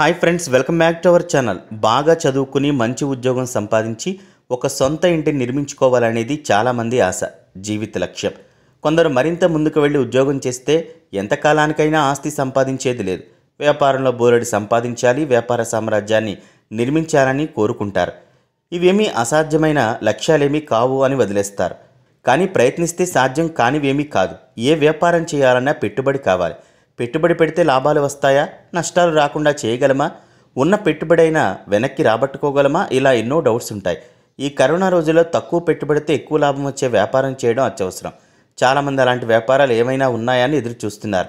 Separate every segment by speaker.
Speaker 1: Hi friends welcome back to our channel. బాగా చదువుకుని మంచి ఉద్యోగం సంపాదించి ఒక సొంత ఇంటిని నిర్మించుకోవాలనేది చాలామంది ఆశ జీవిత లక్ష్యం. కొందరు మరింత ముందుకు వెళ్ళి ఉద్యోగం చేస్తే ఎంతకాలానికైనా ఆస్తి సంపాదించేది లేదు. వ్యాపారంలో బోలెడు సంపాదించాలి వ్యాపార సామ్రాజ్యాన్ని నిర్మించాలని కోరుకుంటారు. ఇవేమీ అసాధ్యమైన లక్ష్యాలేమీ కావు అని వదిలేస్తారు. కానీ ప్రయత్నిస్తే సాధ్యం కానివేమీ కాదు. ఏ వ్యాపారం చేయాలన్నా పెట్టుబడి కావాలి. పెట్టుబడి పెడితే లాభాలు వస్తాయా? నష్టాలు రాకుండా చేయగలమా? ఉన్న పెట్టుబడి అయినా వెనక్కి రాబట్టుకోగలమా? ఇలా ఎన్నో డౌట్స్ ఉంటాయి. ఈ కరోనా రోజుల్లో తక్కువ పెట్టుబడితో ఎక్కువ లాభం వచ్చే వ్యాపారం చేయడం అత్యవసరం. చాలామంది అలాంటి వ్యాపారాలు ఏమైనా ఉన్నాయని ఎదురు చూస్తున్నారు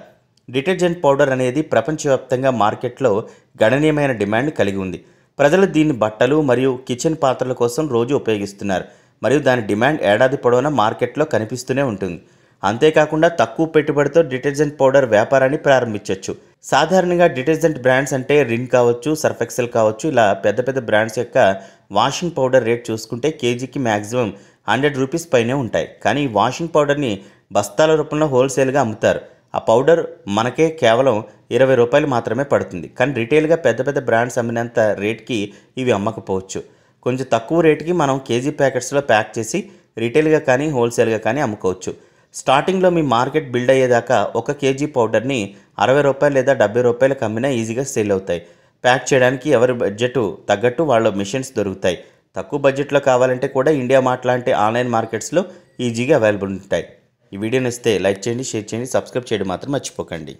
Speaker 1: డిటర్జెంట్ పౌడర్ అనేది ప్రపంచవ్యాప్తంగా మార్కెట్లో గణనీయమైన డిమాండ్ కలిగి ఉంది. ప్రజలు దీన్ని బట్టలు మరియు కిచెన్ పాత్రల కోసం రోజు ఉపయోగిస్తున్నారు. మరియు దాని డిమాండ్ ఏడాది పొడవునా మార్కెట్లో కనిపిస్తూనే ఉంటుంది. అంతేకాకుండా తక్కువ పెట్టుబడితో డిటర్జెంట్ పౌడర్ వ్యాపారాన్ని ప్రారంభించవచ్చు సాధారణంగా డిటర్జెంట్ బ్రాండ్స్ అంటే రిన్ కావచ్చు సర్ఫెక్సెల్ కావచ్చు ఇలా పెద్ద పెద్ద బ్రాండ్స్ యొక్క వాషింగ్ పౌడర్ రేట్ చూసుకుంటే కేజీకి మ్యాక్సిమం హండ్రెడ్ రూపీస్ పైనే ఉంటాయి. కానీ ఈ వాషింగ్ పౌడర్ని బస్తాల రూపంలో హోల్సేల్గా అమ్ముతారు. ఆ పౌడర్ మనకే కేవలం ఇరవై రూపాయలు మాత్రమే పడుతుంది. కానీ రిటైల్గా పెద్ద పెద్ద బ్రాండ్స్ అమ్మినంత రేట్కి ఇవి అమ్మకపోవచ్చు. కొంచెం తక్కువ రేటుకి మనం కేజీ ప్యాకెట్స్లో ప్యాక్ చేసి రిటైల్గా కానీ హోల్సేల్గా కానీ అమ్ముకోవచ్చు. స్టార్టింగ్లో మీ మార్కెట్ బిల్డ్ అయ్యేదాకా ఒక కేజీ పౌడర్ని అరవై రూపాయలు లేదా డెబ్బై రూపాయలకు అమ్మినా ఈజీగా సేల్ అవుతాయి. ప్యాక్ చేయడానికి ఎవరి బడ్జెట్ తగ్గట్టు వాళ్ళ మిషన్స్ దొరుకుతాయి. తక్కువ బడ్జెట్లో కావాలంటే కూడా ఇండియా మార్ట్ లాంటి ఆన్లైన్ మార్కెట్స్లో ఈజీగా అవైలబుల్ ఉంటాయి. ఈ వీడియోని ఇస్తే లైక్ చేయండి షేర్ చేయండి సబ్స్క్రైబ్ చేయడం మాత్రం మర్చిపోకండి.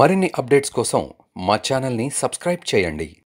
Speaker 2: మరిన్ని అప్డేట్స్ కోసం మా ఛానల్ని సబ్స్క్రైబ్ చేయండి.